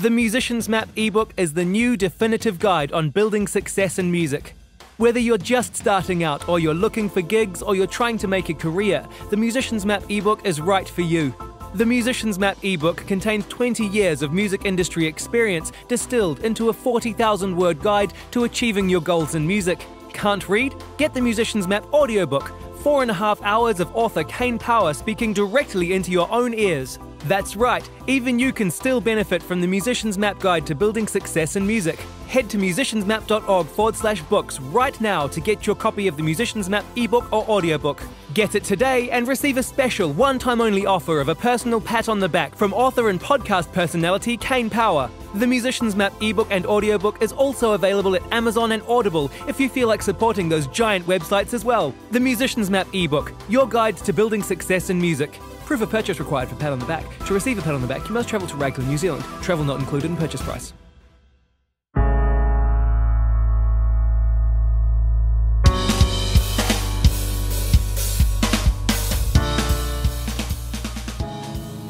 The Musician's Map ebook is the new definitive guide on building success in music. Whether you're just starting out, or you're looking for gigs, or you're trying to make a career, the Musician's Map ebook is right for you. The Musician's Map ebook contains 20 years of music industry experience distilled into a 40,000 word guide to achieving your goals in music. Can't read? Get the Musician's Map audiobook. Four and a half hours of author Kane Power speaking directly into your own ears. That's right, even you can still benefit from the Musician's Map Guide to Building Success in Music. Head to musiciansmap.org forward slash books right now to get your copy of the Musician's Map ebook or audiobook. Get it today and receive a special one time only offer of a personal pat on the back from author and podcast personality Kane Power. The Musician's Map ebook and audiobook is also available at Amazon and Audible if you feel like supporting those giant websites as well. The Musician's Map ebook, your guide to building success in music. Proof of purchase required for pat on the back. To receive a pat on the back, you must travel to Raglan, New Zealand. Travel not included in purchase price.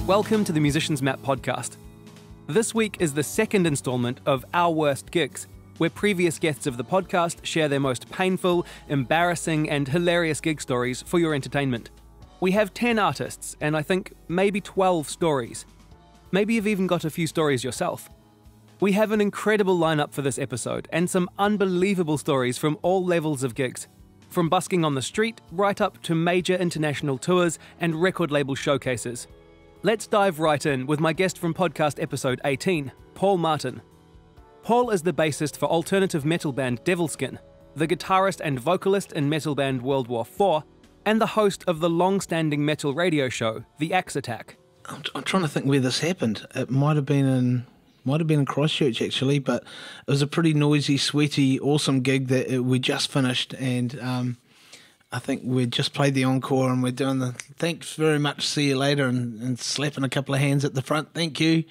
Welcome to the Musician's Map podcast. This week is the second installment of Our Worst Gigs, where previous guests of the podcast share their most painful, embarrassing, and hilarious gig stories for your entertainment. We have 10 artists, and I think maybe 12 stories. Maybe you've even got a few stories yourself. We have an incredible lineup for this episode, and some unbelievable stories from all levels of gigs. From busking on the street, right up to major international tours and record label showcases. Let's dive right in with my guest from podcast episode 18, Paul Martin. Paul is the bassist for alternative metal band Devilskin, the guitarist and vocalist in metal band World War IV, and the host of the long standing metal radio show, The Axe Attack. I'm, I'm trying to think where this happened. It might have been in might have been in Christchurch actually, but it was a pretty noisy, sweaty, awesome gig that uh, we just finished, and um, I think we just played the encore, and we're doing the thanks very much, see you later, and, and slapping a couple of hands at the front, thank you.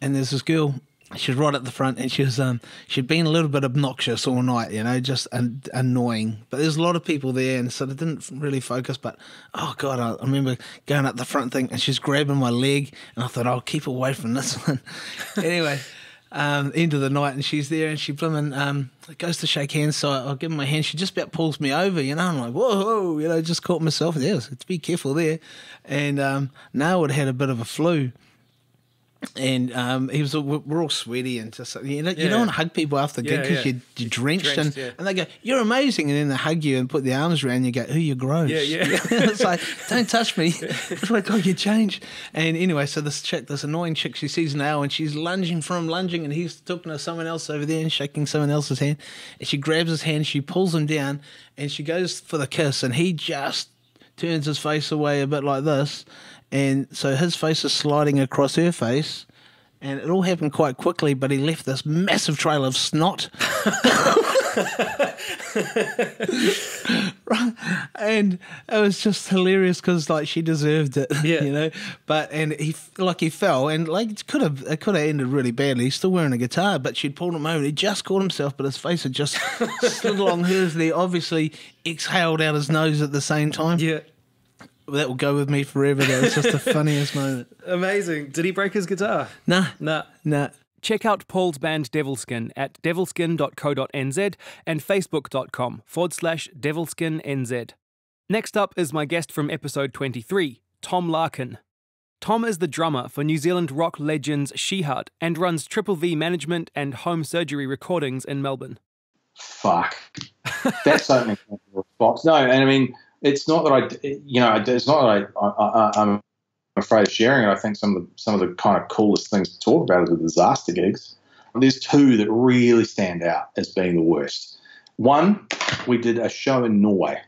And there's this girl she was right at the front and she was um she'd been a little bit obnoxious all night you know just an- annoying but there's a lot of people there and so they didn't really focus but oh god I, remember going up the front thing and she's grabbing my leg and i thought i'll keep away from this one anyway um, end of the night, and she's there, and she blooming um, goes to shake hands. So I, I give her my hand. She just about pulls me over, you know. I'm like, whoa, whoa, you know, just caught myself. Yeah, so to be careful there. And um, now it had a bit of a flu, and um, he was. We're all sweaty and just you know you don't want to hug people after the gig because yeah. you you're drenched, Drenched, and yeah. and they go you're amazing, and then they hug you and put their arms around you. and Go, oh, you're gross. Yeah, yeah. it's like don't touch me. it's like oh, you changed. And anyway, so this chick, this annoying chick, she sees now, and she's lunging from lunging, and he's talking to someone else over there and shaking someone else's hand. And she grabs his hand, she pulls him down, and she goes for the kiss, and he just turns his face away a bit like this, and so his face is sliding across her face. And it all happened quite quickly, but he left this massive trail of snot. right? And it was just hilarious because like she deserved it, Yeah. you know. But and he like he fell and like it could have it could have ended really badly. He's still wearing a guitar, but she'd pulled him over. He just caught himself, but his face had just slid along hers. And he obviously exhaled out his nose at the same time. Yeah. That will go with me forever. That was just the funniest moment. Amazing. Did he break his guitar? Nah, Nah. nah. Check out Paul's band Devilskin at devilskin.co.nz and facebook.com forward slash devilskinnz. Next up is my guest from episode 23, Tom Larkin. Tom is the drummer for New Zealand rock legends Shihad and runs Triple V Management and Home Surgery Recordings in Melbourne. fuck. That's something response. No, and I mean, it's not that I, you know, it's not that I, I, I I'm afraid of sharing it. I think some of the some of the kind of coolest things to talk about are the disaster gigs. There's two that really stand out as being the worst. One, we did a show in Norway,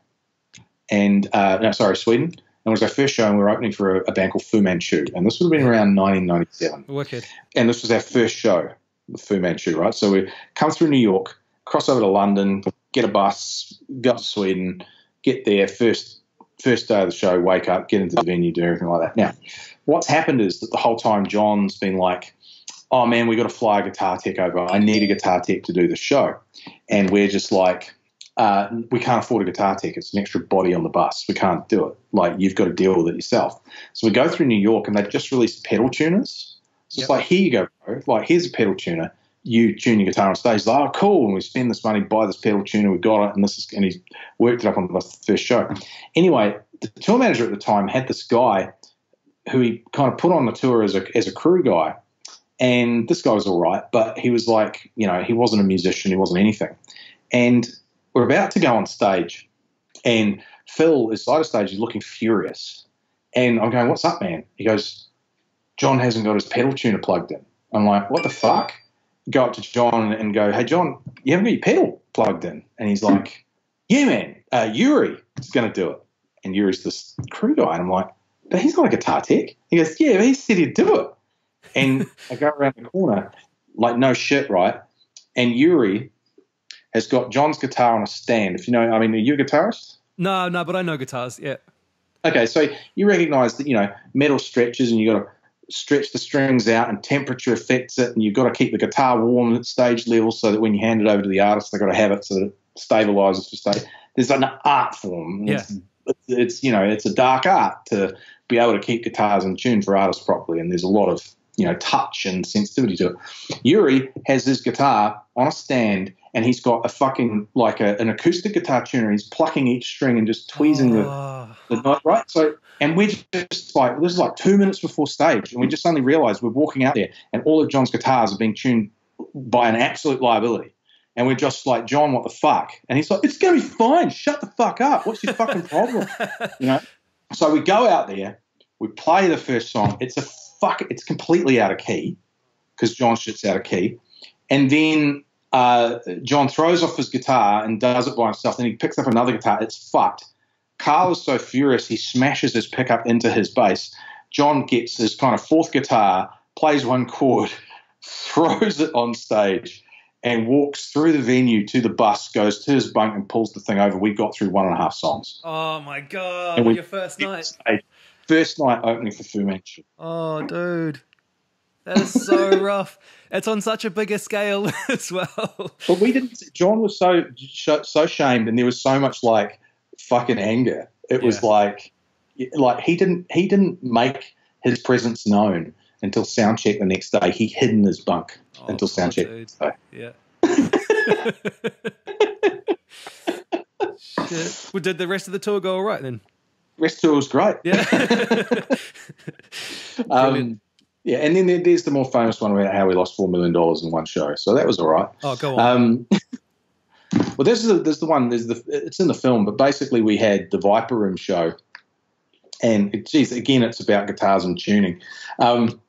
and uh, no, sorry, Sweden. And it was our first show, and we were opening for a, a band called Fu Manchu, and this would have been around 1997 Wicked. and this was our first show with Fu Manchu, right? So we come through New York, cross over to London, get a bus, go to Sweden, get there first first day of the show, wake up, get into the venue, do everything like that. Now, what's happened is that the whole time John's been like, "Oh man, we got to fly a guitar tech over. I need a guitar tech to do the show," and we're just like. Uh, we can't afford a guitar tech. It's an extra body on the bus. We can't do it. Like you've got to deal with it yourself. So we go through New York, and they've just released pedal tuners So yep. it's like, here you go, bro. Like, here's a pedal tuner. You tune your guitar on stage. Like, oh, cool. And we spend this money, buy this pedal tuner. We got it, and this is, and he worked it up on the first show. Anyway, the tour manager at the time had this guy who he kind of put on the tour as a as a crew guy, and this guy was all right, but he was like, you know, he wasn't a musician, he wasn't anything, and we're about to go on stage, and Phil is side of stage, he's looking furious, and I'm going, what's up, man? He goes, John hasn't got his pedal tuner plugged in. I'm like, what the fuck? Go up to John and go, hey, John, you haven't got your pedal plugged in? And he's like, yeah, man, uh, Yuri is going to do it. And Yuri's this crew guy. And I'm like, but he's not a guitar tech. He goes, yeah, he said he'd do it. And I go around the corner, like, no shit, right? And Yuri has got John's guitar on a stand. If you know, I mean, are you a guitarist? No, no, but I know guitars, yeah. Okay, so you recognize that, you know, metal stretches and you got to stretch the strings out and temperature affects it and you've got to keep the guitar warm at stage level so that when you hand it over to the artist, they've got to have it so that it stabilizes for stage. There's an art form. Yeah. It's, it's, you know, it's a dark art to be able to keep guitars in tune for artists properly. And there's a lot of, you know, touch and sensitivity to it. Yuri has his guitar on a stand and he's got a fucking like a, an acoustic guitar tuner. He's plucking each string and just tweezing oh. the, the note, right? So, and we're just like, this is like two minutes before stage, and we just suddenly realized we're walking out there, and all of John's guitars are being tuned by an absolute liability. And we're just like, John, what the fuck? And he's like, it's going to be fine. Shut the fuck up. What's your fucking problem? you know? So we go out there, we play the first song. It's a fuck, it's completely out of key because John shit's out of key. And then uh, John throws off his guitar and does it by himself. Then he picks up another guitar. It's fucked. Carl is so furious he smashes his pickup into his bass. John gets his kind of fourth guitar, plays one chord, throws it on stage, and walks through the venue to the bus, goes to his bunk, and pulls the thing over. We got through one and a half songs. Oh my god! And we, your first night. First night opening for Fu Manchu. Oh, dude. That is so rough. It's on such a bigger scale as well. But we didn't. John was so so shamed, and there was so much like fucking anger. It yeah. was like, like he didn't he didn't make his presence known until soundcheck the next day. He hid in his bunk oh, until soundcheck. Yeah. Shit. Well, did the rest of the tour go all right then? Rest tour was great. Yeah. um, yeah, and then there's the more famous one about how we lost four million dollars in one show. So that was all right. Oh, go on. Um, well, this is the, this is the one. There's the it's in the film, but basically we had the Viper Room show, and geez, again, it's about guitars and tuning. Um,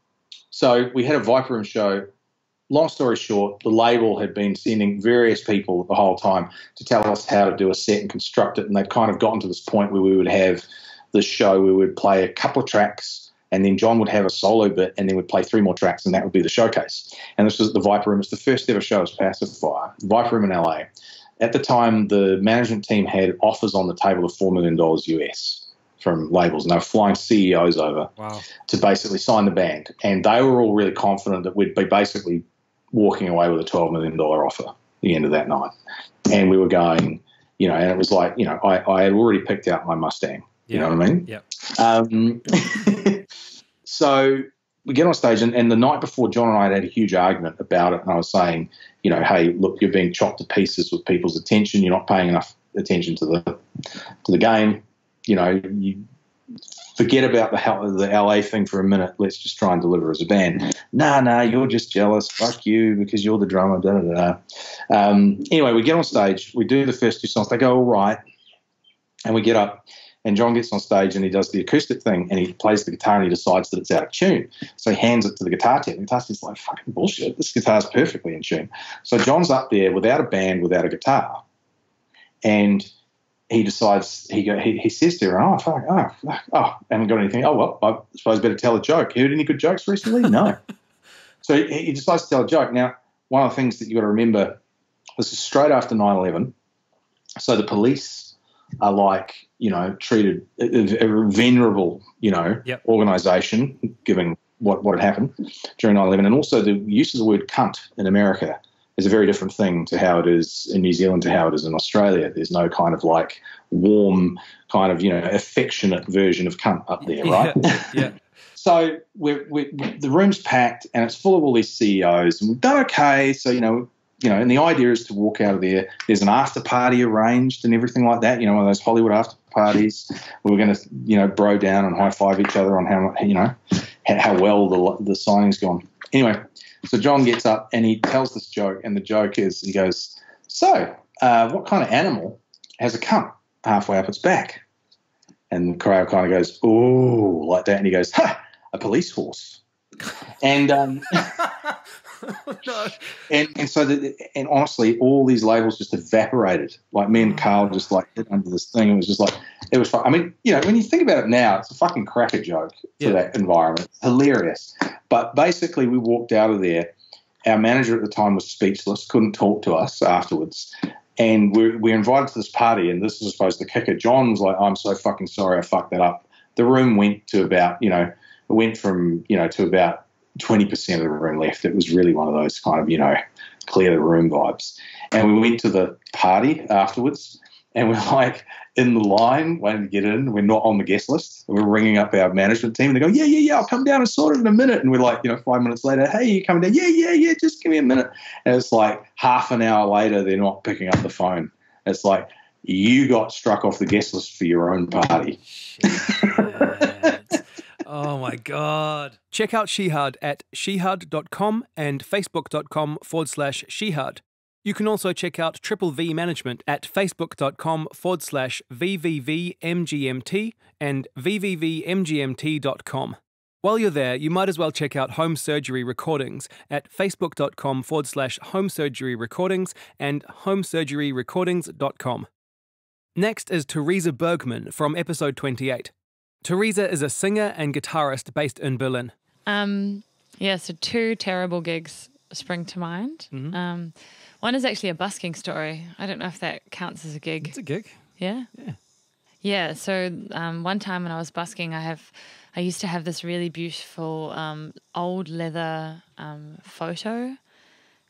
so we had a Viper Room show. Long story short, the label had been sending various people the whole time to tell us how to do a set and construct it, and they'd kind of gotten to this point where we would have the show. where We would play a couple of tracks and then John would have a solo bit, and then we would play three more tracks, and that would be the showcase. And this was at the Viper Room. It's the first ever show as Pacifier, Viper Room in LA. At the time, the management team had offers on the table of four million dollars US from labels, and they were flying CEOs over wow. to basically sign the band. And they were all really confident that we'd be basically walking away with a twelve million dollar offer at the end of that night. And we were going, you know, and it was like, you know, I, I had already picked out my Mustang. You know what I mean? Yeah. Um, so we get on stage, and, and, the night before, John and I had had a huge argument about it. And I was saying, you know, hey, look, you're being chopped to pieces with people's attention. You're not paying enough attention to the to the game. You know, you forget about the the LA thing for a minute. Let's just try and deliver as a band. Nah, nah, you're just jealous. Fuck you because you're the drummer. Da da da. Um, anyway, we get on stage. We do the first two songs. They go all right, and we get up and John gets on stage and he does the acoustic thing and he plays the guitar and he decides that it's out of tune. So he hands it to the guitar tech. And the guitar tech's like, fucking bullshit. This guitar's perfectly in tune. So John's up there without a band, without a guitar. And he decides, he go, he, he says to her, oh, fuck, oh, fuck, oh, haven't got anything. Oh, well, I suppose I better tell a joke. Heard any good jokes recently? No. so he, he decides to tell a joke. Now, one of the things that you've got to remember, this is straight after 9 11. So the police are like you know treated a, a venerable you know yep. organization given what what had happened during 9/11 and also the use of the word cunt in America is a very different thing to how it is in New Zealand to how it is in Australia there's no kind of like warm kind of you know affectionate version of cunt up there right yeah, yeah. So we're, we're, the room's packed and it's full of all these CEOs, and we've done okay. So you know, you know, and the idea is to walk out of there. There's an after party arranged and everything like that. You know, one of those Hollywood after parties. We are going to, you know, bro down and high five each other on how, you know, how well the the signing's gone. Anyway, so John gets up and he tells this joke, and the joke is he goes, "So, uh, what kind of animal has a cunt halfway up its back?" And crowd kind of goes, "Oh," like that, and he goes, "Ha, a police horse." and um, no. and and so the, and honestly, all these labels just evaporated. Like me and mm. Carl just like hit under this thing. It was just like it was. Fun. I mean, you know, when you think about it now, it's a fucking cracker joke for yeah. that environment. hilarious. But basically, we walked out of there. Our manager at the time was speechless, couldn't talk to us afterwards. And we we invited to this party, and this is supposed to kick it. John was like, "I'm so fucking sorry, I fucked that up." The room went to about, you know, it went from, you know, to about 20% of the room left. It was really one of those kind of, you know, clear the room vibes. And we went to the party afterwards and we're like in the line waiting to get in. We're not on the guest list. We're ringing up our management team and they go, yeah, yeah, yeah, I'll come down and sort it in a minute. And we're like, you know, five minutes later, hey, you coming down? Yeah, yeah, yeah, just give me a minute. And it's like half an hour later, they're not picking up the phone. It's like, you got struck off the guest list for your own party. Oh my God. Check out Shihad at shihad.com and facebook.com forward slash Shihad. You can also check out Triple V Management at facebook.com forward slash VVVMGMT and VVVMGMT.com. While you're there, you might as well check out Home Surgery Recordings at facebook.com forward slash home surgery recordings and homesurgeryrecordings.com. Next is Teresa Bergman from episode 28. Teresa is a singer and guitarist based in Berlin. Um, yeah, so two terrible gigs spring to mind. Mm-hmm. Um, one is actually a busking story. I don't know if that counts as a gig. It's a gig. Yeah. Yeah. Yeah. So um, one time when I was busking, I have, I used to have this really beautiful um, old leather um, photo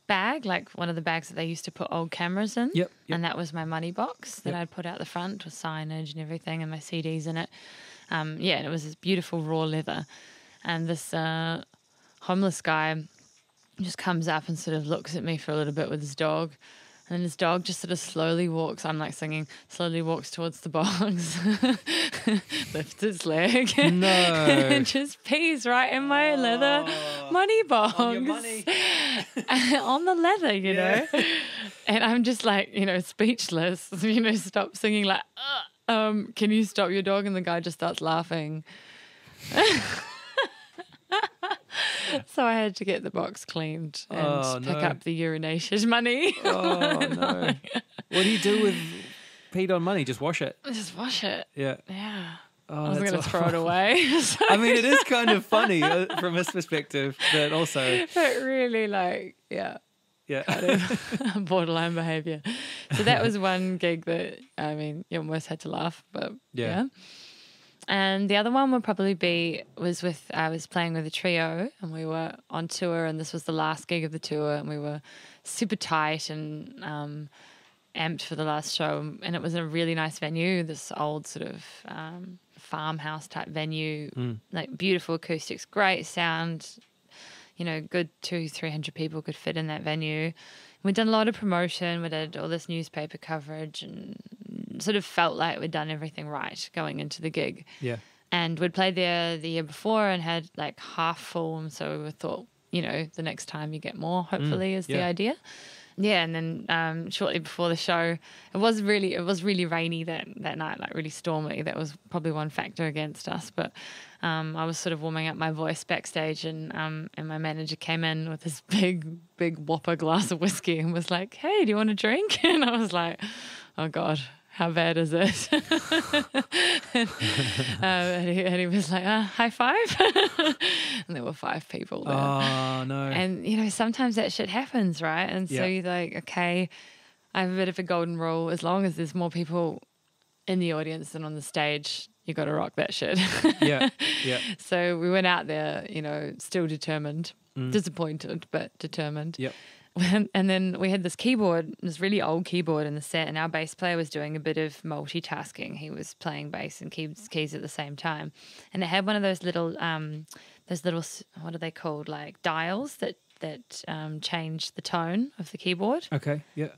bag, like one of the bags that they used to put old cameras in. Yep. yep. And that was my money box that yep. I'd put out the front with signage and everything and my CDs in it. Um, yeah, and it was this beautiful raw leather. And this uh, homeless guy just comes up and sort of looks at me for a little bit with his dog. And then his dog just sort of slowly walks, I'm like singing, slowly walks towards the box, lifts its leg, no. and just pees right in my oh, leather money box. On, money. on the leather, you yeah. know? And I'm just like, you know, speechless, you know, stop singing like, Ugh um, can you stop your dog? And the guy just starts laughing. so I had to get the box cleaned and oh, pick up the urination money. oh no! What do you do with peed on money? Just wash it. Just wash it. Yeah. Yeah. Oh, I was going to throw it away. so. I mean, it is kind of funny uh, from his perspective, but also. But really, like, yeah yeah, kind of borderline behavior. So that was one gig that I mean, you almost had to laugh, but yeah. yeah. And the other one would probably be was with I was playing with a trio and we were on tour and this was the last gig of the tour and we were super tight and um, amped for the last show and it was a really nice venue, this old sort of um, farmhouse type venue, mm. like beautiful acoustics, great sound, you know, good two, three hundred people could fit in that venue. We'd done a lot of promotion. We did all this newspaper coverage, and sort of felt like we'd done everything right going into the gig. Yeah. And we'd played there the year before and had like half full, and so we thought, you know, the next time you get more. Hopefully, mm, is yeah. the idea. Yeah, and then um, shortly before the show, it was really it was really rainy that that night, like really stormy. That was probably one factor against us. But um, I was sort of warming up my voice backstage, and um, and my manager came in with this big big whopper glass of whiskey and was like, "Hey, do you want a drink?" And I was like, "Oh God." How bad is it? and, uh, and, he, and, he, was like, uh, high five. and there were five people there. Oh, no. And, you know, sometimes that shit happens, right? And so yep. you're like, okay, I have a bit of a golden rule. As long as there's more people in the audience than on the stage, you got to rock that shit. yeah. Yeah. So we went out there, you know, still determined, mm. disappointed, but determined. Yep and then we had this keyboard, this really old keyboard in the set, and our bass player was doing a bit of multitasking. He was playing bass and keys, keys at the same time, and it had one of those little, um, those little, what are they called, like dials that that um, change the tone of the keyboard. Okay, yeah.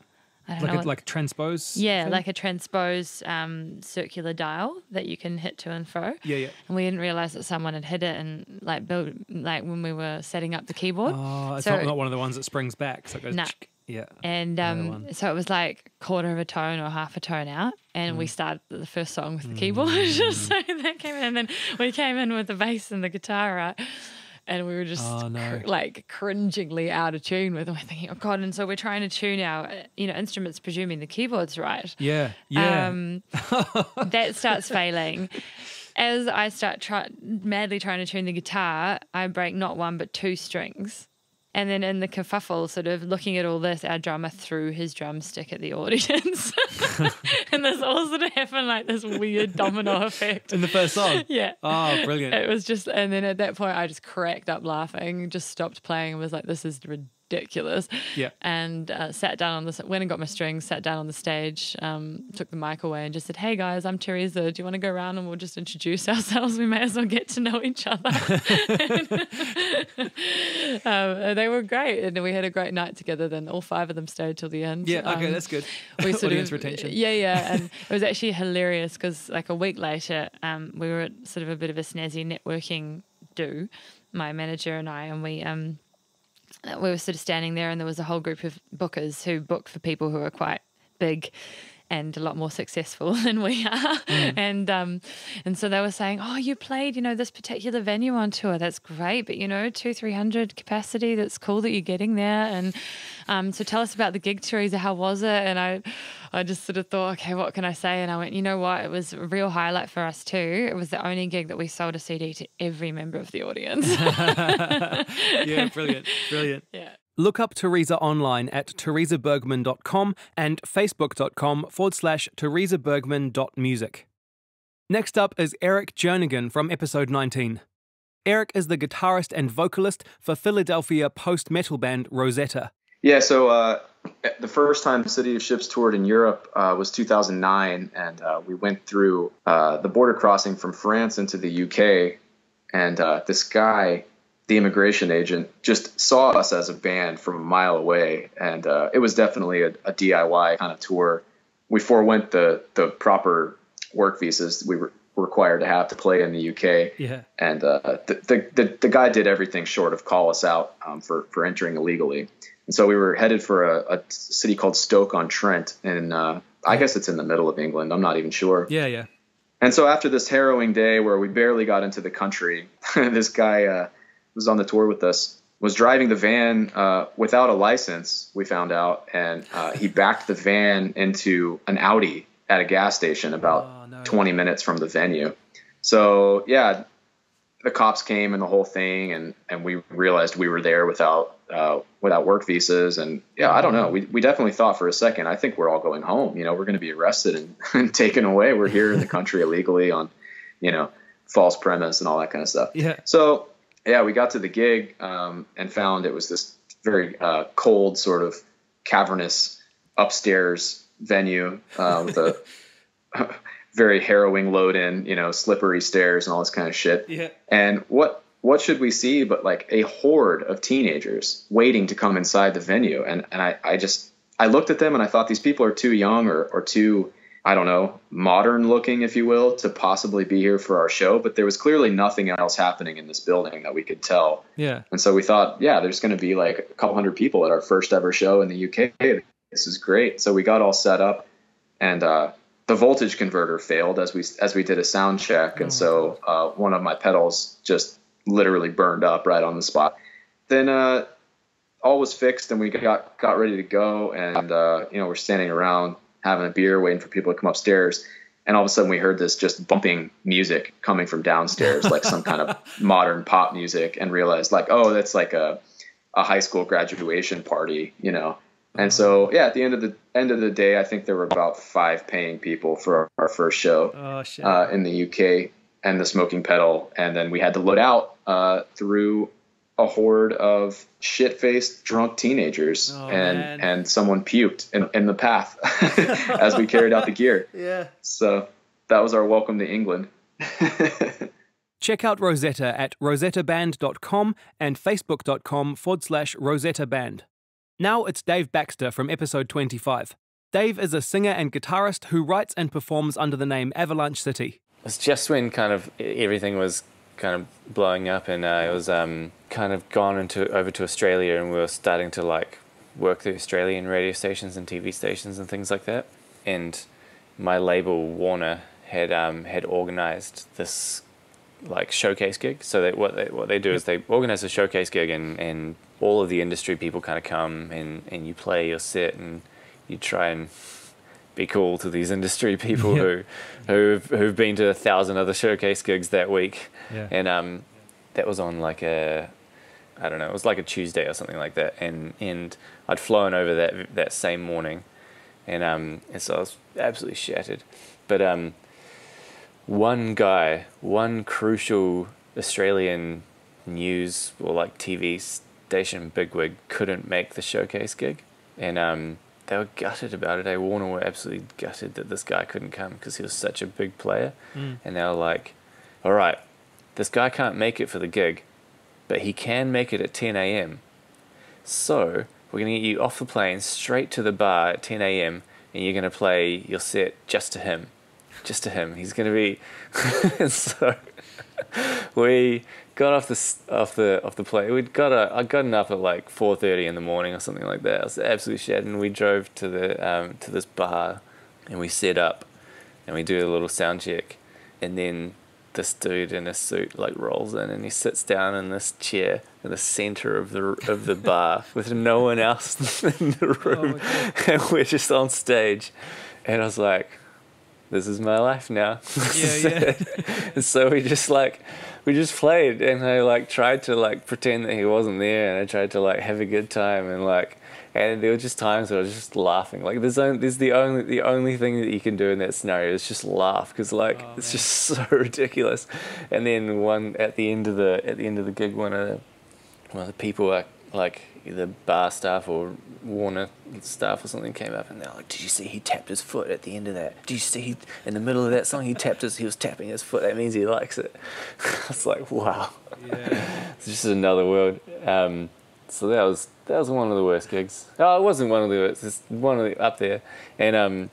I don't Like know. a, like a transpose. yeah, thing? like a transpose um, circular dial that you can hit to and fro. yeah, yeah. And we didn't realize that someone had hit it and like built like when we were setting up the keyboard. Oh, it's So- not, not one of the ones that springs back. So it goes. Nah. Yeah. And um, so it was like quarter of a tone or half a tone out, and Mm. we started the first song with the keyboard. so that came in, and then we came in with the bass and the guitar, right? And we were just Oh, no. cr- like cringingly out of tune with. it. We're thinking, oh god! And so we're trying to tune our, uh, you know, instruments, presuming the keyboard's right. Yeah. Yeah. Um, that starts failing. As I start try- madly trying to tune the guitar, I break not one but two strings. And then in the kerfuffle, sort of looking at all this, our drummer threw his drumstick at the audience. and this all sort of happened like this weird domino effect. In the first song. Yeah. Oh, brilliant. It was just, and then at that point, I just cracked up laughing, just stopped playing and was like, this is ridiculous. Yeah. And uh, sat down on the, went and got my strings, sat down on the stage, um, took the mic away and just said, hey guys, I'm Teresa. Do you want to go around and we'll just introduce ourselves? We may as well get to know each other. um, they were great. And we had a great night together. Then all five of them stayed till the end. Yeah. Okay, Um, that's good. we sort Audience of retention. Yeah, yeah, and it was actually hilarious because like a week later, um, we were at sort of a bit of a snazzy networking do, my manager and I, and we um, we were sort of standing there, and there was a whole group of bookers who book for people who are quite big. And a lot more successful than we are, and um, and so they were saying, "Oh, you played, you know, this particular venue on tour. That's great, but you know, two, three hundred capacity. That's cool that you're getting there. And um, so tell us about the gig, Teresa. How was it? And I, I just sort of thought, okay, what can I say? And I went, you know what? It was a real highlight for us too. It was the only gig that we sold a CD to every member of the audience. yeah. Brilliant. Brilliant. yeah. Look up Teresa online at teresabergman.com and facebook.com forward slash teresabergman.music. Next up is Eric Jernigan from episode 19. Eric is the guitarist and vocalist for Philadelphia post metal band Rosetta. Yeah, so uh, the first time City of Ships toured in Europe uh, was 2009, and uh, we went through uh, the border crossing from France into the UK, and uh, this guy, the immigration agent, just saw us as a band from a mile away, and uh, it was definitely a, a DIY kind of tour. We forewent the the proper work visas we were required to have to play in the UK. Yeah. And uh, the, the, the, the guy did everything short of call us out um, for, for entering illegally. And so we were headed for a, a city called Stoke on Trent. And uh, I guess it's in the middle of England. I'm not even sure. Yeah, yeah. And so after this harrowing day where we barely got into the country, this guy uh, was on the tour with us was driving the van uh, without a license. We found out, and uh, he backed the van into an Audi at a gas station about Oh, no. 20 minutes from the venue. So yeah, the cops came and the whole thing, and and we realized we were there without uh, without work visas, and yeah, I don't know. We we definitely thought for a second. I think we're all going home. You know, we're going to be arrested and, and taken away. We're here in the country illegally on, you know, false premise and all that kind of stuff. Yeah. So yeah, we got to the gig um, and found it was this very uh, cold, sort of cavernous upstairs venue uh, with a very harrowing load in, you know, slippery stairs and all this kind of shit. Yeah. And what what should we see but like a horde of teenagers waiting to come inside the venue? And and I, I just I looked at them and I thought these people are too young or, or too I don't know, modern looking, if you will, to possibly be here for our show. But there was clearly nothing else happening in this building that we could tell. Yeah. And so we thought, yeah, there's going to be like a couple hundred people at our first ever show in the UK. This is great. So we got all set up, and uh, the voltage converter failed as we as we did a sound check, and so uh, one of my pedals just literally burned up right on the spot. Then uh, all was fixed, and we got got ready to go, and uh, you know we're standing around having a beer, waiting for people to come upstairs. And all of a sudden, we heard this just bumping music coming from downstairs, like some kind of modern pop music, and realized, like, oh, that's like a, a high school graduation party, you know. And so, yeah, at the end of the end of the day, I think there were about five paying people for our, our first show Oh uh, in the UK, and the smoking pedal, and then we had to load out uh, through a horde of shit-faced drunk teenagers Oh, and man. and someone puked in, in the path as we carried out the gear Yeah. so that was our welcome to england Check out Rosetta at rosettaband.com and facebook.com forward slash rosettaband. Now it's Dave Baxter from episode 25. Dave is a singer and guitarist who writes and performs under the name Avalanche City. It's just when kind of everything was kind of blowing up and uh, it was um, kind of gone into over to Australia and we were starting to like work the Australian radio stations and TV stations and things like that. And my label Warner had um, had organized this like showcase gig. So they, what they, what they do is they organize a showcase gig and, and all of the industry people kind of come and, and you play your set and you try and be cool to these industry people Yeah. who who've who've been to a thousand other showcase gigs that week. Yeah. And um that was on like a I don't know, it was like a Tuesday or something like that. And and I'd flown over that that same morning and um and so I was absolutely shattered. But um one guy, one crucial Australian news or like TV station bigwig couldn't make the showcase gig, and um, they were gutted about it. They Warner were absolutely gutted that this guy couldn't come because he was such a big player, mm. and they were like, "All right, this guy can't make it for the gig, but he can make it at 10 a.m. So we're gonna get you off the plane straight to the bar at 10 a.m. and you're gonna play your set just to him." just to him. He's going to be. so we got off the off the off the plane. We'd got a, I gotten up at like four thirty in the morning or something like that. I was absolutely shattered. And we drove to the um, to this bar, and we set up, and we do a little sound check, and then this dude in a suit like rolls in and he sits down in this chair in the center of the of the bar with no one else in the room, and we're just on stage, and I was like this is my life now. Yeah, yeah. and so we just like we just played and I like tried to like pretend that he wasn't there and I tried to like have a good time and like and there were just times where I was just laughing. Like there's only there's the only the only thing that you can do in that scenario is just laugh because like Oh, it's man. just so ridiculous. And then one at the end of the at the end of the gig, one of the, one of the people like like either bar staff or Warner staff or something came up and they're like, "Did you see he tapped his foot at the end of that? Did you see he, in the middle of that song he tapped his he was tapping his foot? That means he likes it." I was like, "Wow." Yeah. it's just another world. Um, so that was that was one of the worst gigs. Oh, it wasn't one of the worst. It's one of the up there, and um,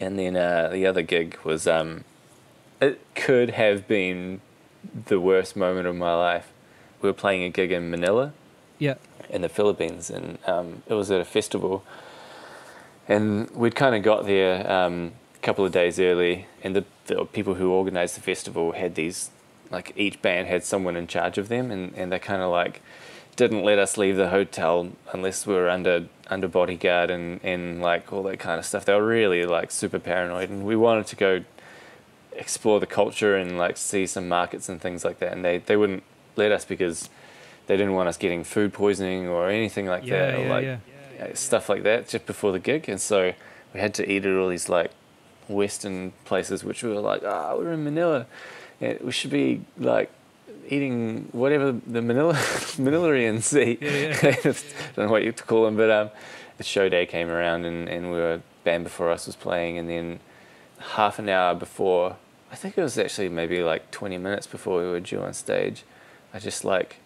and then uh, the other gig was um, it could have been the worst moment of my life. We were playing a gig in Manila Yeah. in the Philippines, and um, it was at a festival. And we'd kind of got there um, a couple of days early, and the, the people who organised the festival had these, like each band had someone in charge of them, and, and they kind of like didn't let us leave the hotel unless we were under under bodyguard and, and like all that kind of stuff. They were really like super paranoid, and we wanted to go explore the culture and like see some markets and things like that, and they, they wouldn't let us because they didn't want us getting food poisoning or anything like Yeah, that, or like yeah. uh, stuff like that just before the gig, and so we had to eat at all these like Western places, which we were like, ah, we're in Manila, and we should be like eating whatever the Manila Manilarians eat. Yeah, yeah. Don't know what you to call them, but um, the show day came around, and and we were band before us was playing, and then half an hour before, I think it was actually maybe like 20 minutes before we were due on stage, I just like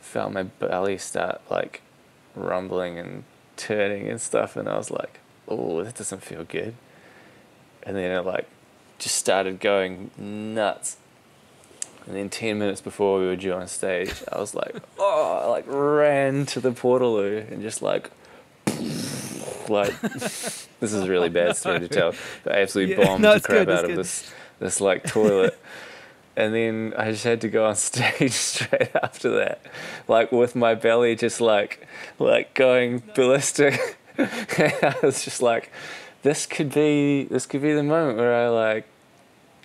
felt my belly start like rumbling and turning and stuff, and I was like, oh, that doesn't feel good. And then it like just started going nuts. And then 10 minutes before we were due on stage, I was like, oh, I like ran to the portaloo and just like, like, this is a really bad story to tell, but I absolutely Yeah, bombed no, the crap good, out of good. this, this like toilet. and then I just had to go on stage straight after that, like with my belly just like, like going ballistic. I was just like, this could be, this could be the moment where I like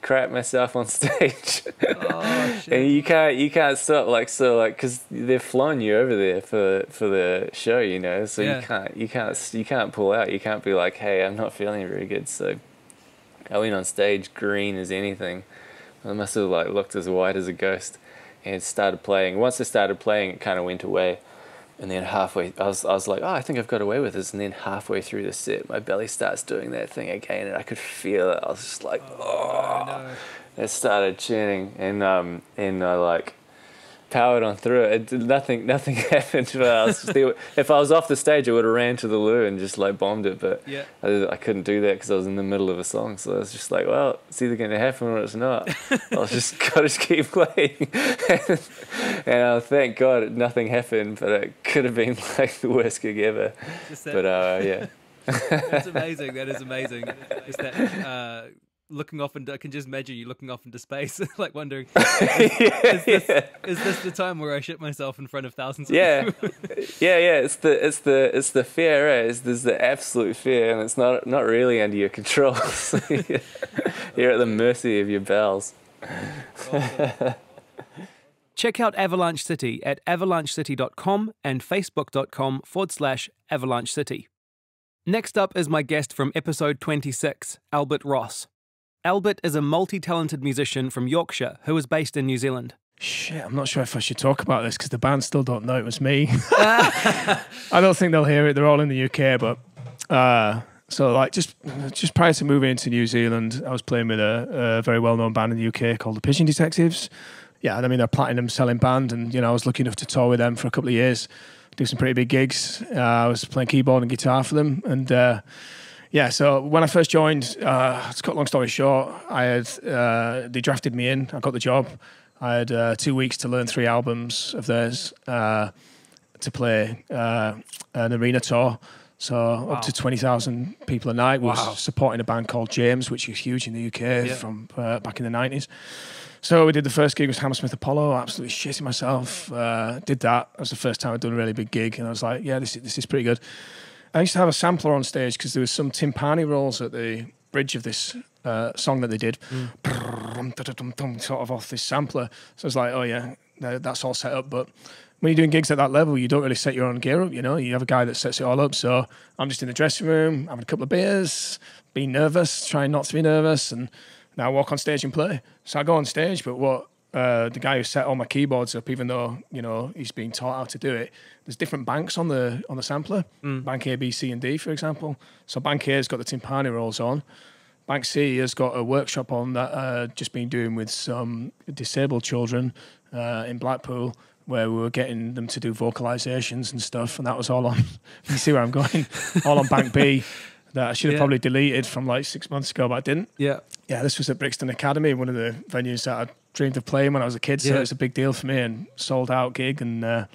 crap myself on stage. Oh, shit. and you can't you can't stop like so like because they're flying you over there for for the show you know so Yeah. you can't you can't you can't pull out you can't be like hey i'm not feeling very good so i went on stage green as anything i must have like looked as white as a ghost and started playing. Once I started playing, it kind of went away. And then halfway, I was, I was like, oh, I think I've got away with this. And then halfway through the set, my belly starts doing that thing again, and I could feel it. I was just like, oh, no. it started churning, and um, and I like powered on through it. it nothing, nothing happened. I was if I was off the stage, I would have ran to the loo and just like bombed it. But yeah. I, I couldn't do that because I was in the middle of a song. So I was just like, well, it's either going to happen or it's not. I was just got to keep playing. and, and uh, thank God nothing happened. But it could have been like the worst gig ever. But uh, yeah. That's amazing. That is amazing. It's that uh, looking off and I can just imagine you looking off into space, like wondering, is, yeah, is, this, yeah. is, this, the time where I shit myself in front of thousands? of Yeah, yeah, yeah. It's the it's the it's the fear. Right? It's, there's the absolute fear, and it's not not really under your control. So you're, you're at the mercy of your bowels. Check out Avalanche City at avalanchecity.com and facebook.com forward slash avalanche city. Next up is my guest from episode 26, Albert Ross. Albert is a multi talented musician from Yorkshire who is based in New Zealand. Shit, I'm not sure if I should talk about this because the band still don't know it was me. I don't think they'll hear it. They're all in the UK, but uh, so like just just prior to moving into New Zealand, I was playing with a, a very well known band in the UK called the Pigeon Detectives. Yeah, I mean they're a platinum selling band, and you know I was lucky enough to tour with them for a couple of years, do some pretty big gigs. Uh, I was playing keyboard and guitar for them, and. Uh, yeah, so when I first joined, uh, to cut long story short, I had uh, they drafted me in. I got the job. I had uh, two weeks to learn three albums of theirs uh, to play uh, an arena tour. So up to twenty thousand people a night was Wow. supporting a band called James, which is huge in the UK from uh, back in the nineties. So we did the first gig was Hammersmith Apollo. Absolutely shitting myself. Uh, did that. That was the first time I'd done a really big gig, and I was like, yeah, this is, this is pretty good. I used to have a sampler on stage because there was some timpani rolls at the bridge of this uh, song that they did, sort of off this sampler. So I was like, oh yeah, that's all set up. But when you're doing gigs at that level, you don't really set your own gear up. You know, you have a guy that sets it all up. So I'm just in the dressing room having a couple of beers, being nervous, trying not to be nervous, and now I walk on stage and play. So I go on stage, but what uh, the guy who set all my keyboards up, even though you know he's being taught how to do it, there's different banks on the on the sampler. Bank A, B, C, and D, for example. So Bank A has got the timpani rolls on. Bank C has got a workshop on that uh, just been doing with some disabled children uh, in Blackpool, where we were getting them to do vocalizations and stuff, and that was all on. you see where I'm going? all on Bank B. That I should have Yeah. probably deleted from like six months ago, but I didn't. Yeah. Yeah, this was at Brixton Academy, one of the venues that I dreamed of playing when I was a kid. So Yeah. it's a big deal for me and sold out gig and uh,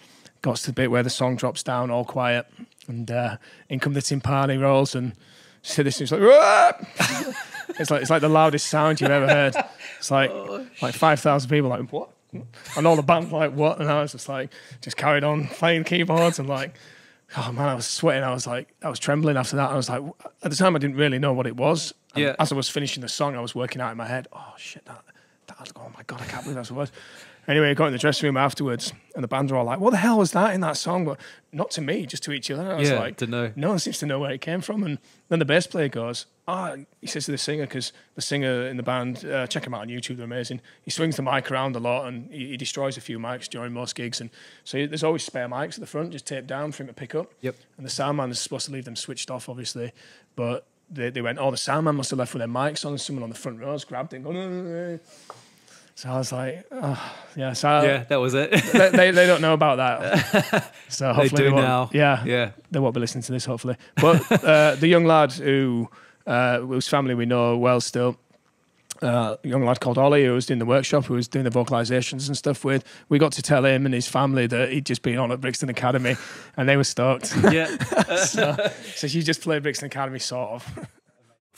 got to the bit where the song drops down all quiet and uh, in come the timpani rolls and is like it's like it's like the loudest sound you've ever heard. It's like like five thousand people like what? And all the band like what? And I was just like just carried on playing keyboards and like oh man, I was sweating. I was like I was trembling after that. I was like at the time I didn't really know what it was. And Yeah. As I was finishing the song, I was working out in my head. Oh shit! That, that oh my god! I can't believe that's what it was. Anyway, I got in the dressing room afterwards, and the band were all like, "What the hell was that in that song?" But not to me, just to each other. And I was Yeah, like, to know. No one seems to know where it came from. And then the bass player goes, "Ah," he says to the singer because the singer in the band, uh, check him out on YouTube, they're amazing. He swings the mic around a lot, and he, he destroys a few mics during most gigs. And so there's always spare mics at the front, just taped down for him to pick up. Yep. And the sound man is supposed to leave them switched off, obviously, but. They, they went, oh, the sound man must have left with their mics on. and Someone on the front rows grabbed it and gone. So I was like, oh, yeah. So I- Yeah, that was it. they, they, they don't know about that. So they hopefully do won't- now. Yeah, Yeah. they won't be listening to this hopefully. But uh, the young lad who uh, whose family we know well still, uh, a young lad called Ollie who was doing the workshop, who was doing the vocalizations and stuff with. We got to tell him and his family that he'd just been on at Brixton Academy, and they were stoked. Yeah. so, so she just played Brixton Academy, sort of.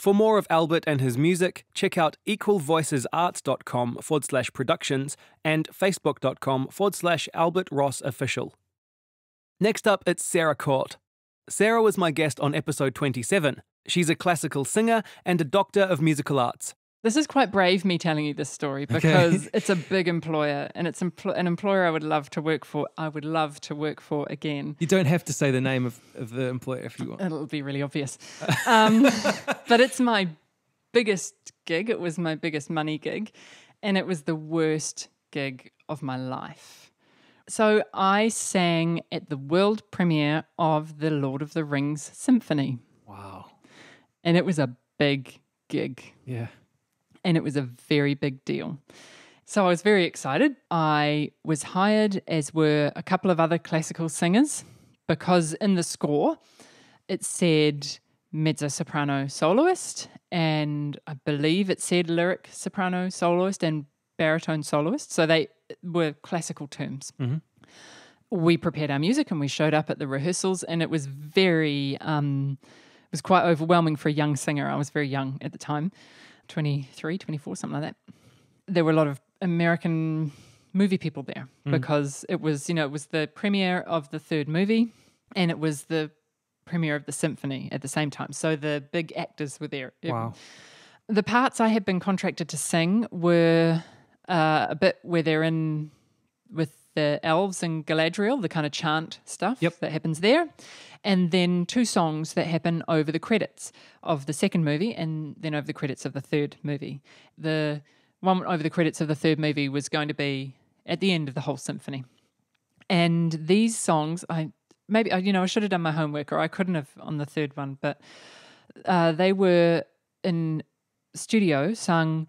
For more of Albert and his music, check out equalvoicesarts.com forward slash productions and facebook.com forward slash Albert Ross official. Next up, it's Sarah Court. Sarah was my guest on episode 27. She's a classical singer and a doctor of musical arts. This is quite brave, me telling you this story, because it's a big employer and it's empl- an employer I would love to work for. I would love to work for again. You don't have to say the name of, of the employer if you want. It'll be really obvious. Um, but it's my biggest gig. It was my biggest money gig. And it was the worst gig of my life. So I sang at the world premiere of the Lord of the Rings Symphony. Wow. And it was a big gig. Yeah. And it was a very big deal. So I was very excited. I was hired, as were a couple of other classical singers, because in the score it said mezzo soprano soloist, and I believe it said lyric soprano soloist and baritone soloist. So they were classical terms. Mm-hmm. We prepared our music and we showed up at the rehearsals, and it was very, um, it was quite overwhelming for a young singer. I was very young at the time 23, 24, something like that. There were a lot of American movie people there Mm. because it was, you know, it was the premiere of the third movie and it was the premiere of the symphony at the same time. So the big actors were there. Wow. the parts I had been contracted to sing were uh, a bit where they're in with the elves and Galadriel, the kind of chant stuff Yep. that happens there. And then two songs that happen over the credits of the second movie and then over the credits of the third movie. The one over the credits of the third movie was going to be at the end of the whole symphony. And these songs, I maybe, you know, I should have done my homework or I couldn't have on the third one, but uh, they were in studio sung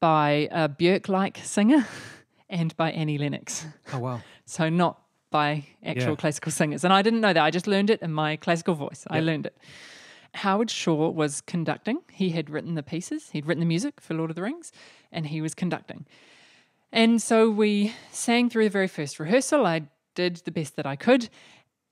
by a Björk like singer and by Annie Lennox. Oh wow. So not by actual Yeah. classical singers. And I didn't know that. I just learned it in my classical voice. I learned it. Howard Shore was conducting. He had written the pieces, he'd written the music for Lord of the Rings, and he was conducting. And so we sang through the very first rehearsal. I did the best that I could.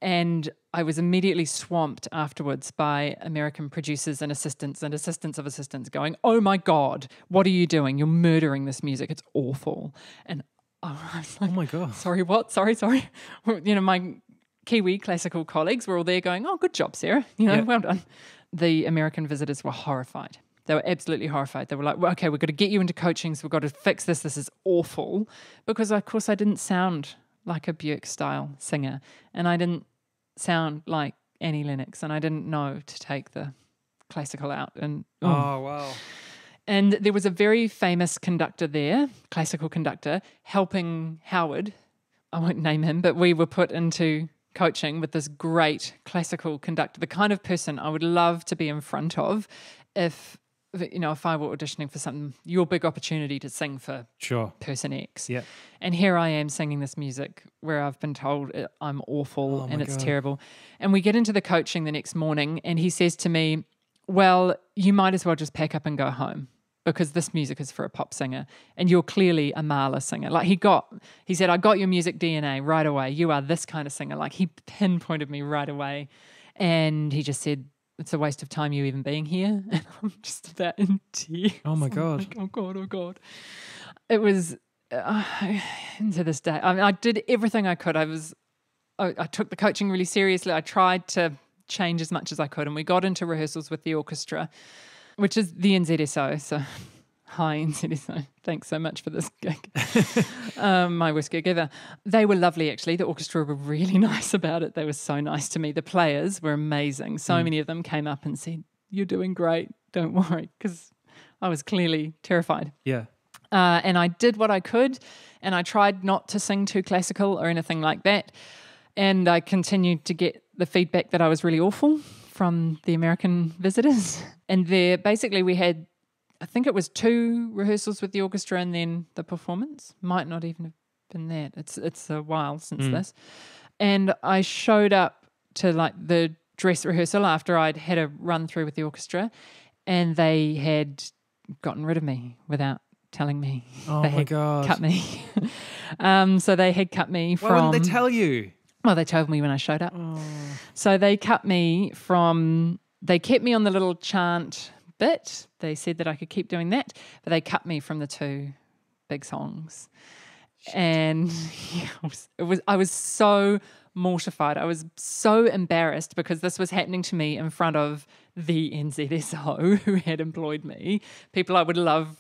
And I was immediately swamped afterwards by American producers and assistants and assistants of assistants going, Oh my God, what are you doing? You're murdering this music. It's awful. And I was like, Oh my god. sorry, what? Sorry, sorry. You know, my Kiwi classical colleagues were all there going, oh, good job, Sarah. You know, well done. The American visitors were horrified. They were absolutely horrified. They were like, well, okay, we've got to get you into coaching. So we've got to fix this. This is awful. Because, of course, I didn't sound like a Björk style singer. And I didn't sound like Annie Lennox. And I didn't know to take the classical out. And oh, Oh wow. And there was a very famous conductor there, classical conductor, helping Howard. I won't name him, but we were put into coaching with this great classical conductor, the kind of person I would love to be in front of if you know if I were auditioning for something your big opportunity to sing for Sure. person X. Yeah. And here I am singing this music where I've been told I'm awful Oh and it's God. terrible. And we get into the coaching the next morning, and he says to me, Well, you might as well just pack up and go home because this music is for a pop singer and you're clearly a Mahler singer. Like he got, he said, I got your music DNA right away. You are this kind of singer. Like he pinpointed me right away. And he just said, it's a waste of time you even being here. And I'm just about in tears. Oh my God. like, oh God, oh God. It was, uh, to this day, I mean, I did everything I could. I was, I, I took the coaching really seriously. I tried to change as much as I could. And we got into rehearsals with the orchestra, which is the NZSO. So, hi, NZSO. Thanks so much for this gig. um, my worst gig ever. They were lovely, actually. The orchestra were really nice about it. They were so nice to me. The players were amazing. So many of them came up and said, You're doing great. Don't worry. Because I was clearly terrified. Yeah. Uh, and I did what I could, and I tried not to sing too classical or anything like that. And I continued to get the feedback that I was really awful from the American visitors. And there, basically, we had, I think it was two rehearsals with the orchestra and then the performance. Might not even have been that. It's it's a while since this. And I showed up to like the dress rehearsal after I'd had a run through with the orchestra, and they had gotten rid of me without telling me. Oh they my had God. Cut me. um, so they had cut me Why from. wouldn't they tell you? Well, they told me when I showed up. Oh. So they cut me from, they kept me on the little chant bit. They said that I could keep doing that, but they cut me from the two big songs. And yeah, it was, it was, I was so mortified. I was so embarrassed because this was happening to me in front of the NZSO who had employed me, people I would love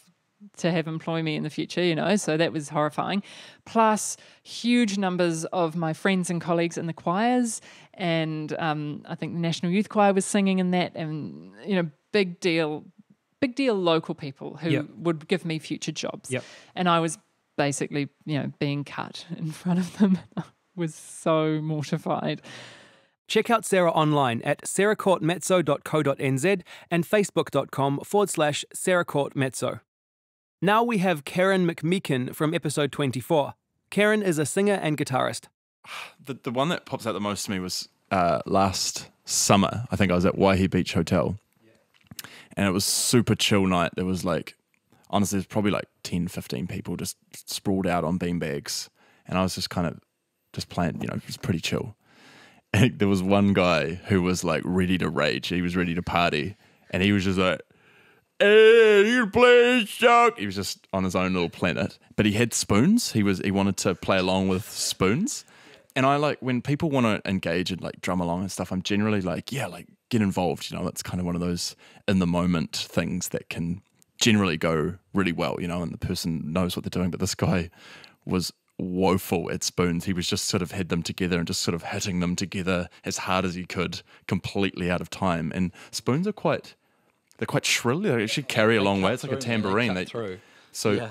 to have employ me in the future, you know, so that was horrifying. Plus, huge numbers of my friends and colleagues in the choirs, and um, I think the National Youth Choir was singing in that, and you know, big deal, big deal local people who Yep. would give me future jobs. Yep. And I was basically, you know, being cut in front of them. I was so mortified. Check out Sarah online at sarahcourtmezzo.co.nz and facebook.com forward slash sarahcourtmezzo. Now we have Ciaran McMeeken from episode 24. Ciaran is a singer and guitarist. The, the one that pops out the most to me was uh, last summer. I think I was at Waihi Beach Hotel. And it was super chill night. There was like, honestly, there's probably like 10, 15 people just sprawled out on beanbags. And I was just kind of just playing, you know, it was pretty chill. And there was one guy who was like ready to rage. He was ready to party. And he was just like, hey, you play shock. He was just on his own little planet. But he had spoons. He was he wanted to play along with spoons. And I like when people want to engage and like drum along and stuff, I'm generally like, yeah, like get involved. You know, that's kind of one of those in the moment things that can generally go really well, you know, and the person knows what they're doing. But this guy was woeful at spoons. He was just sort of had them together and just sort of hitting them together as hard as he could, completely out of time. And spoons are quite they're quite shrill. They actually carry a long way. It's like a tambourine. They, through. So Yeah.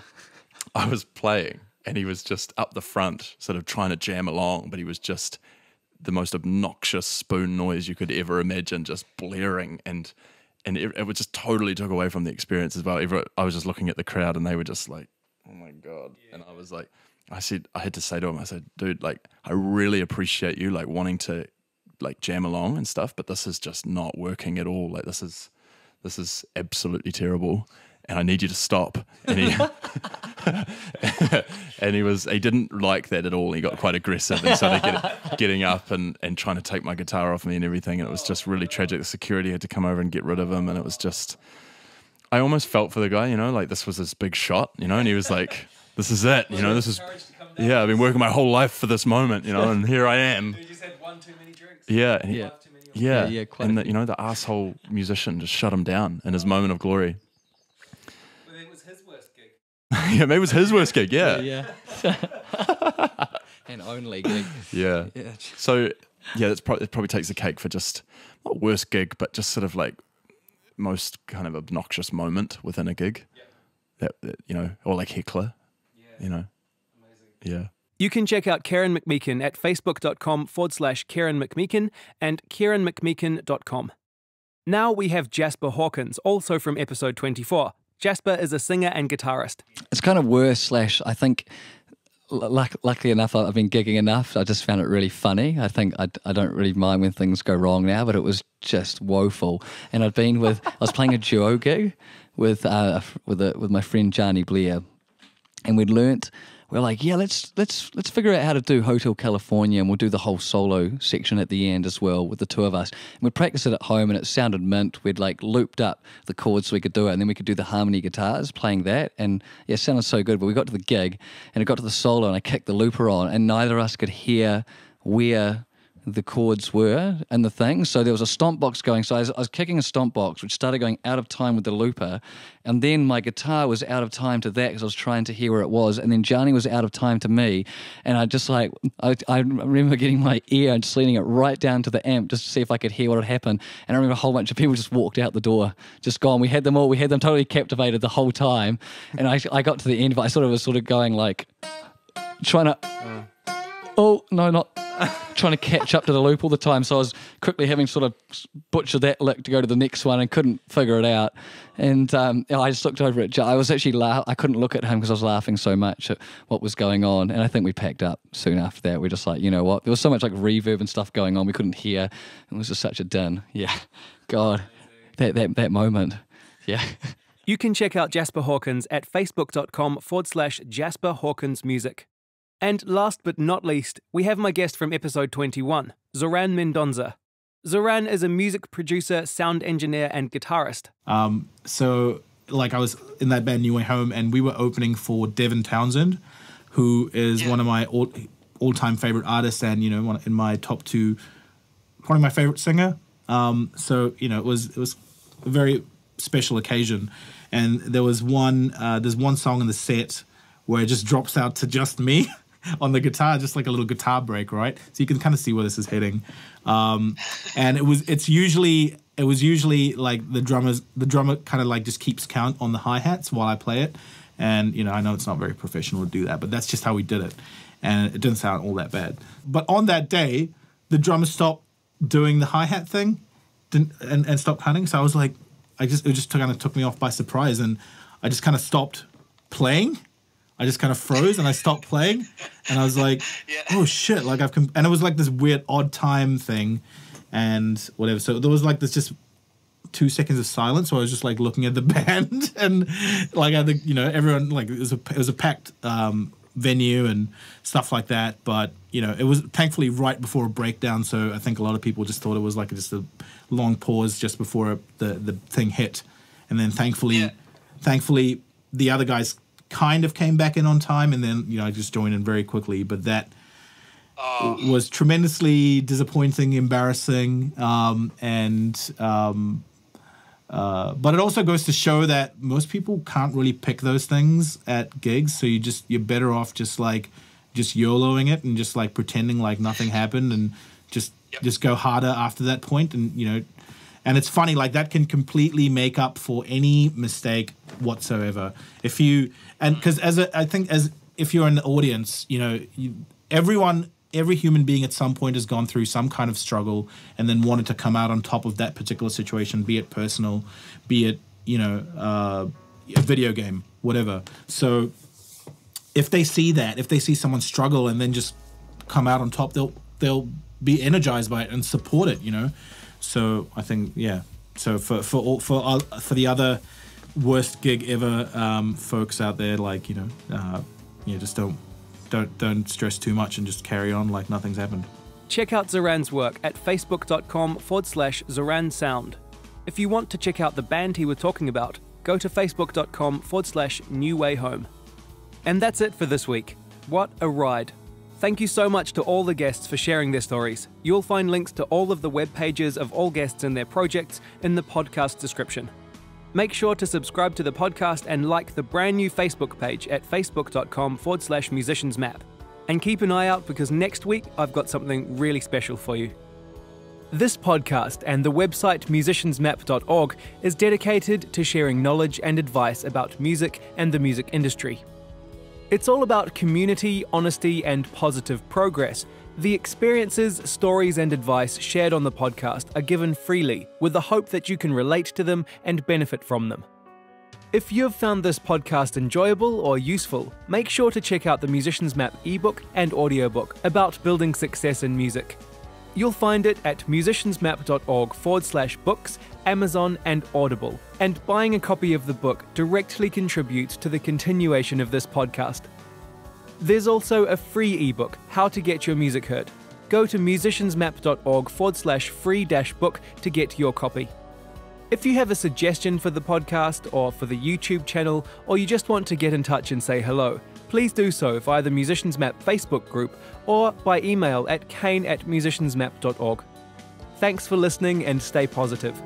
I was playing and he was just up the front, sort of trying to jam along, but he was just the most obnoxious spoon noise you could ever imagine, just blaring and and it, it just totally took away from the experience as well. I was just looking at the crowd and they were just like, "Oh my god!" And I was like, I said, I had to say to him, I said, "Dude, like, I really appreciate you like wanting to like jam along and stuff, but this is just not working at all. Like, this is this is absolutely terrible." And I need you to stop. And he, and he was he didn't like that at all. He got quite aggressive and started get, getting up and, and trying to take my guitar off me and everything. And it was just really tragic. The security had to come over and get rid of him. And it was just, I almost felt for the guy, you know, like this was his big shot, you know. And he was like, "This is it, you know. This is, yeah. I've been working my whole life for this moment, you know, and here I am." You just had one too many drinks. Yeah, Yeah. Yeah, Yeah, yeah, quite and the, you know the asshole musician just shut him down in his moment of glory. But it was his worst gig. yeah, maybe it was his worst gig. Yeah, Yeah. and only gig. yeah. Yeah. So yeah, that's probably it probably takes the cake for just not worst gig, but just sort of like most kind of obnoxious moment within a gig. That, that you know, or like heckler. Yeah. You know. Yeah. You can check out Ciaran McMeeken at facebook.com forward slash Ciaran McMeeken and CiaranMcMeeken.com. Now we have Jasper Hawkins, also from episode 24. Jasper is a singer and guitarist. It's kind of worse. Slash, I think. luckily enough, I've been gigging enough. I just found it really funny. I think I, I don't really mind when things go wrong now, but it was just woeful. And I've been with I was playing a duo gig with uh, with a, with my friend Johnny Blair, and we'd learnt we are like, yeah, let's let's let's figure out how to do Hotel California, and we'll do the whole solo section at the end as well with the two of us. And we'd practice it at home, and it sounded mint. We'd like looped up the chords so we could do it, and then we could do the harmony guitars playing that, and yeah, it sounded so good. But we got to the gig, and it got to the solo, and I kicked the looper on, and neither of us could hear where the chords were and the thing. So there was a stomp box going. So I was, I was kicking a stomp box, which started going out of time with the looper. And then my guitar was out of time to that because I was trying to hear where it was. And then Johnny was out of time to me. And I just like, I, I remember getting my ear and just leaning it right down to the amp just to see if I could hear what had happened. And I remember a whole bunch of people just walked out the door, just gone. We had them all, we had them totally captivated the whole time. And I, I got to the end, but I sort of was sort of going like, trying to. Mm. Oh no, not trying to catch up to the loop all the time. So I was quickly having sort of butchered that lick to go to the next one and couldn't figure it out. And um, I just looked over at. Jo- I was actually laugh. I couldn't look at him because I was laughing so much at what was going on. And I think we packed up soon after that. We're just like, you know what? There was so much like reverb and stuff going on. We couldn't hear. It was just such a din. Yeah, God, that that that moment. Yeah. You can check out Jasper Hawkins at facebook.com forward slash Jasper Hawkins Music. And last but not least, we have my guest from episode 21, Zorran Mendonsa. Zorran is a music producer, sound engineer, and guitarist. Um, so, like, I was in that band New Way Home, and we were opening for Devin Townsend, who is one of my all all time favorite artists, and you know, one in my top two, probably my favorite singer. Um, so, you know, it was it was a very special occasion, and there was one uh, there's one song in the set where it just drops out to just me. on the guitar, just like a little guitar break, right? So you can kind of see where this is heading. Um, and it was it's usually it was usually like the drummers the drummer kind of like just keeps count on the hi hats while I play it, And you know, I know it's not very professional to do that, but that's just how we did it, and it didn't sound all that bad. But on that day, the drummer stopped doing the hi hat thing, didn't and, and stopped counting. So I was like, I just it just kind of took me off by surprise, and I just kind of stopped playing. I just kind of froze and I stopped playing, and I was like, "Oh shit!" Like I've com-, and it was like this weird odd time thing, and whatever. So there was like this just two seconds of silence. So I was just like looking at the band and like I think you know everyone like it was a it was a packed um, venue and stuff like that. But you know it was thankfully right before a breakdown. So I think a lot of people just thought it was like just a long pause just before the the thing hit, and then thankfully, yeah. thankfully the other guys kind of came back in on time, and then you know I just joined in very quickly. But that. Oh. Was tremendously disappointing, embarrassing, um, and um, uh, but it also goes to show that most people can't really pick those things at gigs. So you just you're better off just like just YOLOing it and just like pretending like nothing happened and just yep. just go harder after that point and you know and it's funny like that can completely make up for any mistake whatsoever if you and because as a, I think as if you're an audience you know you, everyone every human being at some point has gone through some kind of struggle and then wanted to come out on top of that particular situation, be it personal, be it, you know, uh, a video game, whatever. So if they see that, if they see someone struggle and then just come out on top, they'll they'll be energized by it and support it, you know. So I think yeah. So for for all, for uh, for the other worst gig ever um, folks out there, like you know, uh, yeah, just don't don't don't stress too much and just carry on like nothing's happened. Check out Zorran's work at facebook.com forward slash Zorran Sound. If you want to check out the band he was talking about, go to facebook.com forward slash New Way Home. And that's it for this week. What a ride! Thank you so much to all the guests for sharing their stories. You'll find links to all of the web pages of all guests and their projects in the podcast description. Make sure to subscribe to the podcast and like the brand new Facebook page at facebook.com forward slash musiciansmap. And keep an eye out because next week I've got something really special for you. This podcast and the website musiciansmap.org is dedicated to sharing knowledge and advice about music and the music industry. It's all about community, honesty, and positive progress the experiences, stories, and advice shared on the podcast are given freely with the hope that you can relate to them and benefit from them. If you have found this podcast enjoyable or useful, make sure to check out the Musician's Map ebook and audiobook about building success in music. You'll find it at musiciansmap.org forward slash books, Amazon, and Audible. And buying a copy of the book directly contributes to the continuation of this podcast. There's also a free ebook, How to Get Your Music Heard. Go to musiciansmap.org forward slash free dash book to get your copy. If you have a suggestion for the podcast or for the YouTube channel, or you just want to get in touch and say hello, please do so via the Musicians Map Facebook group or by email at kane at musiciansmap.org. Thanks for listening and stay positive.